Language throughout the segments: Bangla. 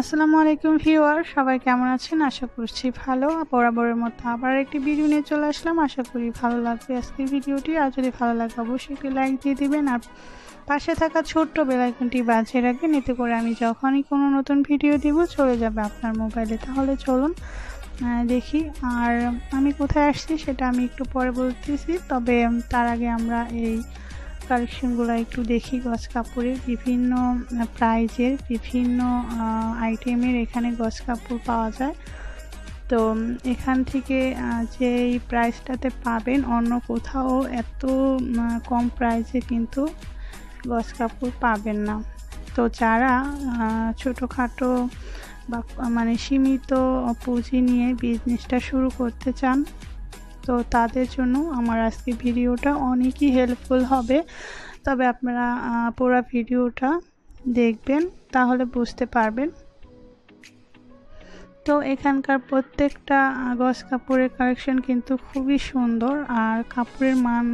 আসসালামু আলাইকুম ভিউয়ার, সবাই কেমন আছেন? আশা করছি ভালো। বরাবরের মতো আবার একটি ভিডিও নিয়ে চলে আসলাম। আশা করি ভালো লাগবে আজকের ভিডিওটি। আর যদি ভালো লাগে, অবশ্যই একটি লাইক দিয়ে দিবেন। আর পাশে থাকা ছোট্ট বেলাইকনটি বাজিয়ে রাখবেন। এতে করে আমি যখনই কোনো নতুন ভিডিও দিব, চলে যাবে আপনার মোবাইলে তাহলে চলুন দেখি। আর আমি কোথায় আসছি সেটা আমি একটু পরে বলতেছি। তবে তার আগে আমরা এই কালেকশনগুলো একটু দেখি গছ কাপড়ের। বিভিন্ন প্রাইজের বিভিন্ন আইটেমের এখানে গছ কাপড় পাওয়া যায়। তো এখান থেকে যে এই প্রাইসটাতে পাবেন, অন্য কোথাও এত কম প্রাইসে কিন্তু গছ কাপড় পাবেন না। তো যারা ছোটোখাটো বা মানে সীমিত পুঁজি নিয়ে বিজনেসটা শুরু করতে চান, তো তাদের জন্য আমার আজকে ভিডিওটা অনেকই হেল্পফুল হবে। তবে আপনারা পুরো ভিডিওটা দেখবেন, তাহলে বুঝতে পারবেন। তো এখানকার প্রত্যেকটা গস কাপড়ের কালেকশন কিন্তু খুবই সুন্দর, আর কাপড়ের মান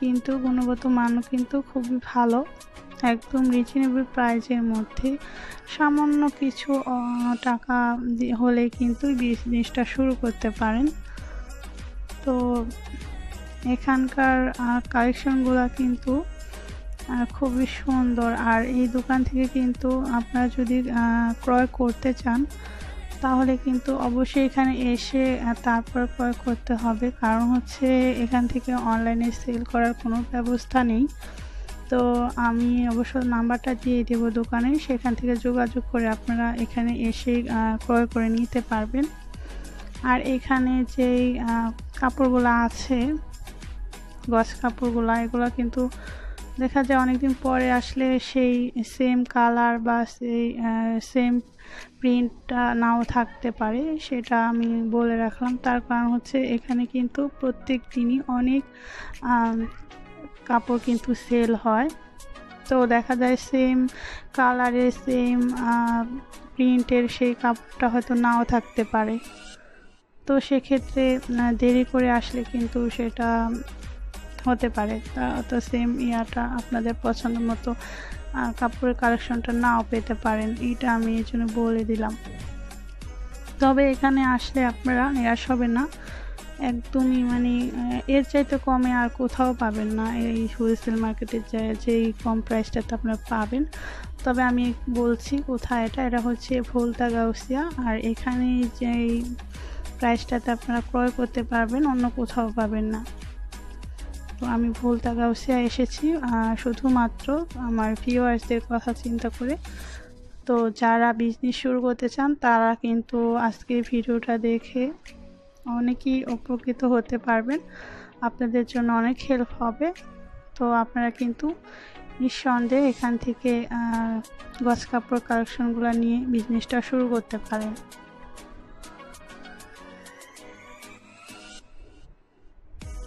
কিন্তু, গুণগত মানও কিন্তু খুবই ভালো। একদম রিজনেবল প্রাইজের মধ্যে। সামান্য কিছু টাকা হলে কিন্তু বিজনেসটা শুরু করতে পারেন। তো এখানকার কালেকশনগুলো কিন্তু খুবই সুন্দর। আর এই দোকান থেকে কিন্তু আপনারা যদি ক্রয় করতে চান, তাহলে কিন্তু অবশ্যই এখানে এসে তারপর ক্রয় করতে হবে। কারণ হচ্ছে এখান থেকে অনলাইনে সেল করার কোনো ব্যবস্থা নেই। তো আমি অবশ্য নাম্বারটা দিয়ে দেব দোকানে, সেখান থেকে যোগাযোগ করে আপনারা এখানে এসে ক্রয় করে নিতে পারবেন। আর এখানে যেই কাপড়গুলো আছে গছ কাপড়গুলো, এগুলো কিন্তু দেখা যায় অনেকদিন পরে আসলে সেই সেম কালার বা সেই সেম প্রিন্টটা নাও থাকতে পারে, সেটা আমি বলে রাখলাম। তার কারণ হচ্ছে এখানে কিন্তু প্রত্যেক দিনই অনেক কাপড় কিন্তু সেল হয়। তো দেখা যায় সেম কালারের সেম প্রিন্টের সেই কাপড়টা হয়তো নাও থাকতে পারে। তো সেক্ষেত্রে দেরি করে আসলে কিন্তু সেটা হতে পারে। তো সেম ইয়াটা আপনাদের পছন্দ মতো কাপড়ের কালেকশনটা নাও পেতে পারেন। এটা আমি এই জন্য বলে দিলাম। তবে এখানে আসলে আপনারা নিরাশ হবে না। একদমই মানে এর চাইতে কমে আর কোথাও পাবেন না। এই হোলসেল মার্কেটের যেই কম প্রাইসটাতে আপনারা পাবেন। তবে আমি বলছি কোথায় এটা? এটা হচ্ছে ভোলতা গাউসিয়া। আর এখানে যেই প্রাইসটাতে আপনারা ক্রয় করতে পারবেন, অন্য কোথাও পাবেন না। তো আমি ভুলতা গাউসিয়া এসেছি। শুধুমাত্র আমার ভিউয়ার্সদের কথা চিন্তা করে। তো যারা বিজনেস শুরু করতে চান, তারা কিন্তু আজকে ভিডিওটা দেখে অনেকেই উপকৃত হতে পারবেন। আপনাদের জন্য অনেক হেল্প হবে। তো আপনারা কিন্তু নিঃসন্দেহে এখান থেকে গছ কাপড় কালেকশনগুলো নিয়ে বিজনেসটা শুরু করতে পারেন।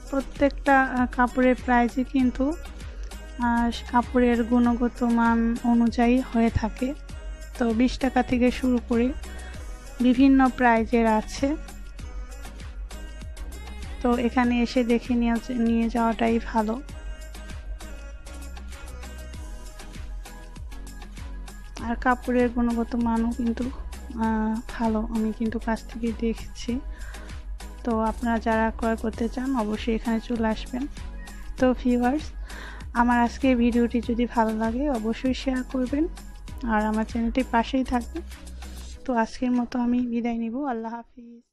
প্রত্যেকটা কাপড়ের প্রাইসই কিন্তু কাপড়ের গুণগত মান অনুযায়ী হয়ে থাকে। তো বিশ টাকা থেকে শুরু করে বিভিন্ন প্রাইজের আছে। তো এখানে এসে দেখে নিয়ে যাওয়াটাই ভালো। আর কাপড়ের গুণগত মানও কিন্তু ভালো, আমি কিন্তু কাছ থেকে দেখছি। তো আপনারা যারা ক্রয় করতে চান, অবশ্যই এখানে চলে আসবেন। তো ভিউয়ার্স আমার আজকের ভিডিওটি যদি ভালো লাগে, অবশ্যই শেয়ার করবেন। আর আমার চ্যানেলটির পাশেই থাকবেন। তো আজকের মতো আমি বিদায় নিব, আল্লাহ হাফিজ।